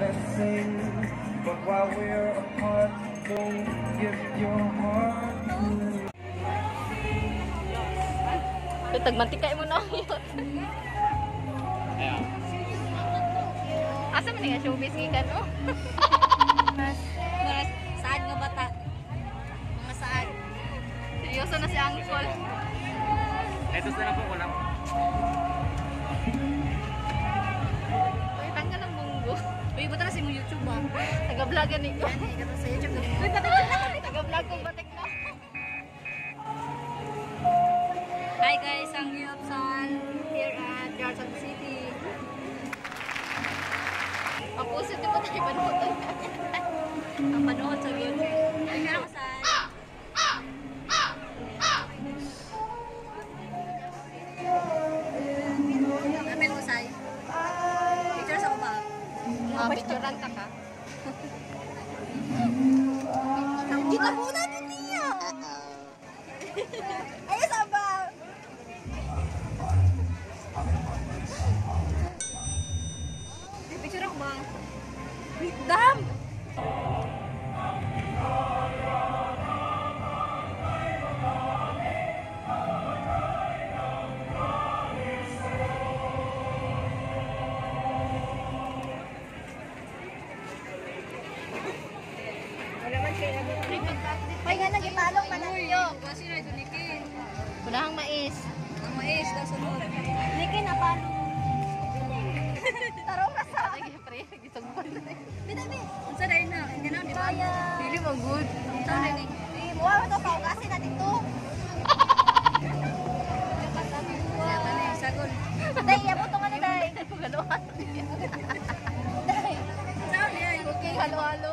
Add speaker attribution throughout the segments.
Speaker 1: let's sing. But while we're apart, don't give your heart to me.
Speaker 2: Tagmantikay mo na yun. Asa man nga showbiz gikan oh?
Speaker 3: Mga saan nga bata? Mga saan?
Speaker 2: Seryoso na si Angkol.
Speaker 4: Ito sa na po ko lang.
Speaker 3: Mo YouTube ah.
Speaker 2: Taga-vlogan ni ko.
Speaker 3: Yan, ikaw sa YouTube.
Speaker 2: Taga-vlog kong batik na.
Speaker 3: Hi guys, ang Yopsan here at Jarson City.
Speaker 2: Di ba tayo panood?
Speaker 3: Ang panood sa YouTube.
Speaker 2: Pwestoran ka ka?
Speaker 3: Kita muna niya! Ayos, abang! Picture ako, bang. Damn! Ay nga nagipalong pa natin. Kasi na ito, Niki.
Speaker 2: Kunahang mais.
Speaker 3: Ang mais, daw sunod. Niki, napalo. Tarong na sa.
Speaker 2: Sige, pre. Gisagpan na.
Speaker 3: Bida, bida. Ang sa dahil na. Hindi na, di ba?
Speaker 2: Dili mo good.
Speaker 3: Ang sa dahil ni. Buwa mo ito, pa na yung sagon. Day, abo to nga na, day.
Speaker 2: Pagaloan.
Speaker 3: Day.
Speaker 2: Halo-halo.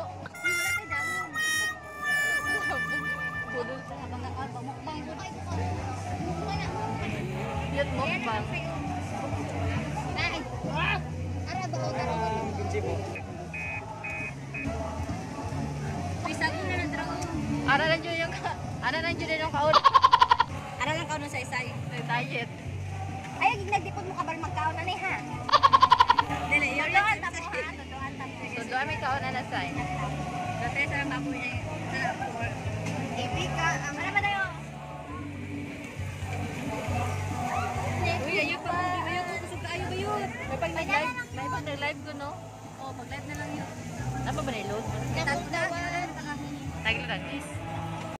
Speaker 2: Lang dyan yung Ara lang dyan yung kaon.
Speaker 3: Ara lang ka nun sa isay.
Speaker 2: Diet.
Speaker 3: Ay, nagdipod mo kabal magkaon na ha. Dili, yun lang ang tapo ha. Tuduan
Speaker 2: may kaon na nasay.
Speaker 3: Dati
Speaker 2: pag nag-live, may pag nag-live ko, no?
Speaker 3: Oh, pag-live na lang yun.
Speaker 2: Ano ba na-load?
Speaker 3: Tatlo.
Speaker 2: Tagli lang, guys.